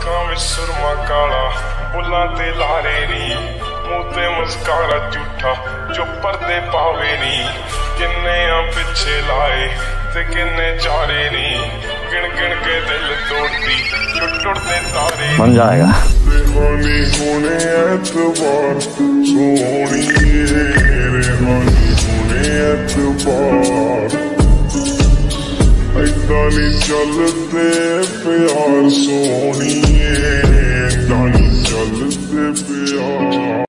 ਅੱਖਾਂ ਵਿੱਚ ਸੁਰਮਾ ਕਾਲਾ ਬੁੱਲਾਂ ਤੇ ਲਾਰੇ ਨੀ ਮੂੰਹ ਤੇ ਮੁਸਕਾਰਾ ਝੂਠਾ ਜੋ ਪਰਦੇ ਪਾਵੇ ਨੀ ਕਿੰਨੇ ਆ ਪਿੱਛੇ ਲਾਏ ਤੇ ਕਿੰਨੇ ਚਾਰੇ ਨੀ ਗਿਣ ਗਿਣ ਕੇ ਦਿਲ ਤੋੜਦੀ ਟੁੱਟ ਟੁੱਟਦੇ ਤਾਰੇ ਬਣ ਜਾਏਗਾ ਹੋਣੀ ਹੋਣੇ ਐਤਵਾਰ ਸੋਹਣੀ ਰੇ ਹੋਣੀ ਹੋਣੇ ਐਤਵਾਰ नहीं चलते प्यार सोनी ऐदा नहीं चलते प्यार।